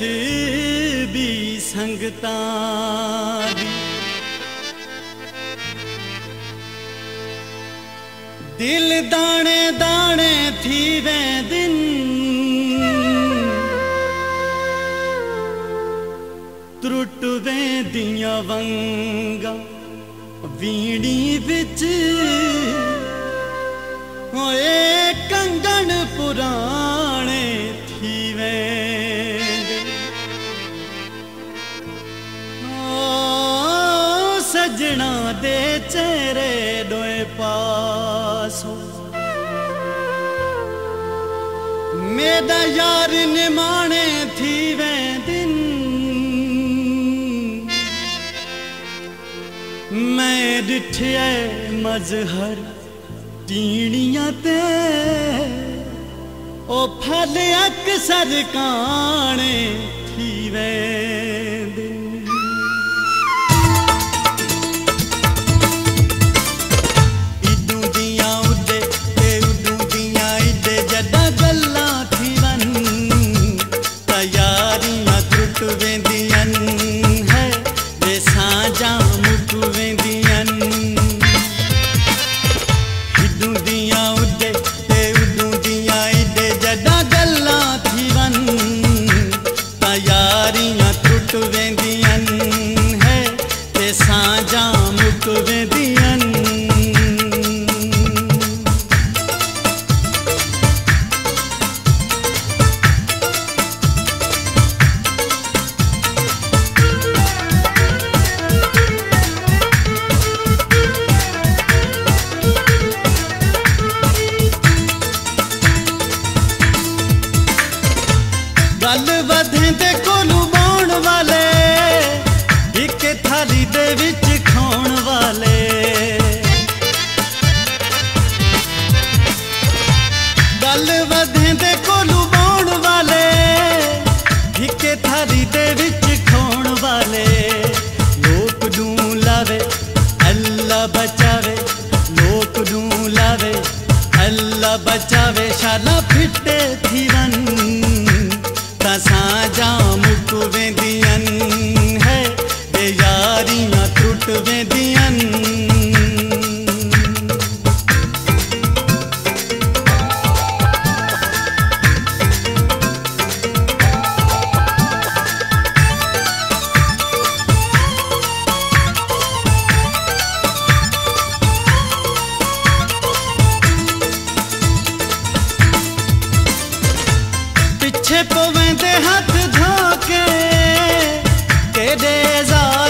ਕਿਸ ਵੀ ਸੰਗਤਾਂ ਦੀ। ਦਿਲ ਦਾਣੇ ਦਾਣੇ ਥੀ ਵੇ ਦਿਨ। ਤਰੁੱਟ ਦੀਆਂ ਵੰਗਾ ਵੀਣੀ ਵਿੱਚ। ਹੋਏ ਕੰਗਣ ਪੁਰਾਣੇ दे चेरे डोए पास मेरा यार निमाणे थी वे दिन। मैं डिठे मजहर टीणिया ते। ओ फल अक्सर काणे थी वे ਦੇ ਵਿੱਚ ਖਾਣ ਵਾਲੇ। ਗੱਲ ਵਧੇ ਤੇ ਕੋਲੂ ਬਾਉਣ ਵਾਲੇ। ਇੱਕ ਥਾਲੀ ਦੇ ਵਿੱਚ ਖਾਉਣ ਵਾਲੇ। ਲੋਕ ਨੂੰ ਲਾਵੇ ਅੱਲਾ ਬਚਾਵੇ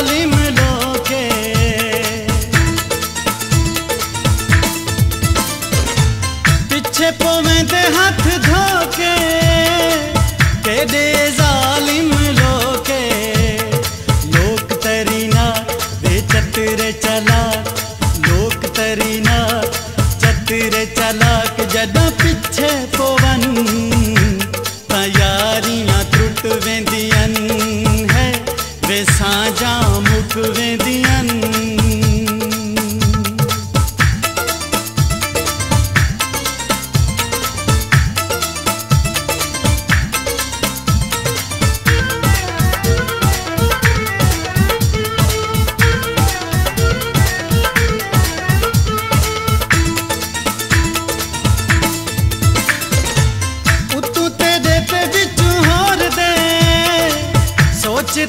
zalim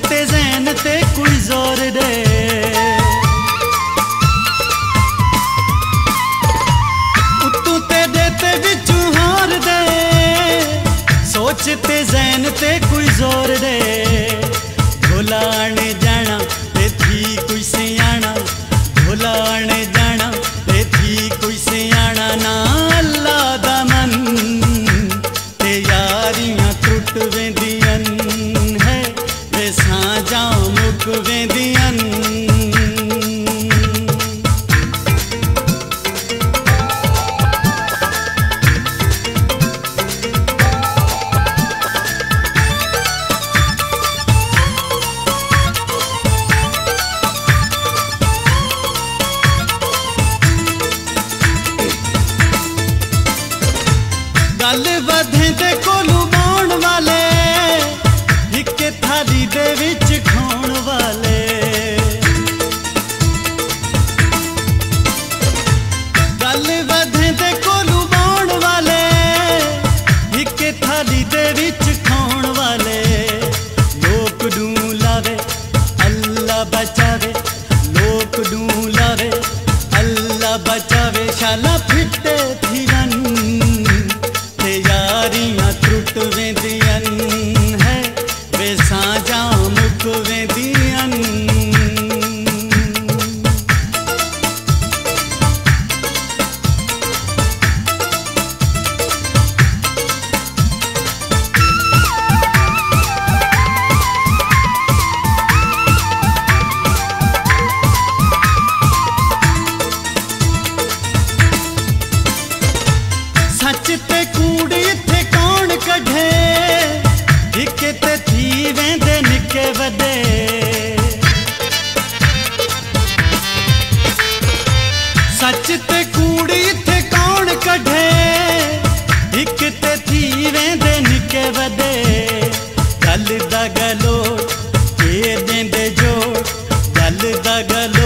ਤੇ ਜ਼ਹਿਨ ਤੇ ਕੋਈ ਜ਼ੋਰ ਦੇ। ਤੂੰ ਤੇ ਦੇ ਤੇ ਵਿੱਚ ਹੋਰ ਦੇ। ਸੋਚ ਤੇ ਜ਼ਹਿਨ ਤੇ ਕੋਈ ਜ਼ੋਰ ਦੇ। ਗੱਲ ਵਧੇ ਤੇ ਕੋਲੂ ਮਾਉਣ ਵਾਲੇ, ਇੱਕ ਥਾਲੀ ਦੇ ਵਿੱਚ ਖਾਉਣ ਵਾਲੇ। ਗੱਲ ਵਧੇ ਤੇ ਕੋਲੂ ਮਾਉਣ ਵਾਲੇ, ਇੱਕ ਥਾਲੀ ਦੇ ਵਿੱਚ ਖਾਉਣ ਵਾਲੇ। ਲੋਕ ਨੂੰ ਲਾਵੇ, ਅੱਲਾ ਬਚਾਵੇ, ਲੋਕ ਨੂੰ ਲਾਵੇ, ਅੱਲਾ ਬਚਾਵੇ ਸ਼ਾਲਾ ਫਿੱਟੇ ਸੱਚ ਤੇ ਕੂੜੀ ਇੱਥੇ ਕੌਣ ਕੱਢੇ? ਇੱਕ ਤੇ ਧੀਵੇਂ ਦੇ ਨਿੱਕੇ ਵਦੇ ਗੱਲ ਦਾ ਗਲੋ ਇਹ ਦਿੰਦੇ ਜੋ ਗੱਲ ਦਾ ਗਲੋ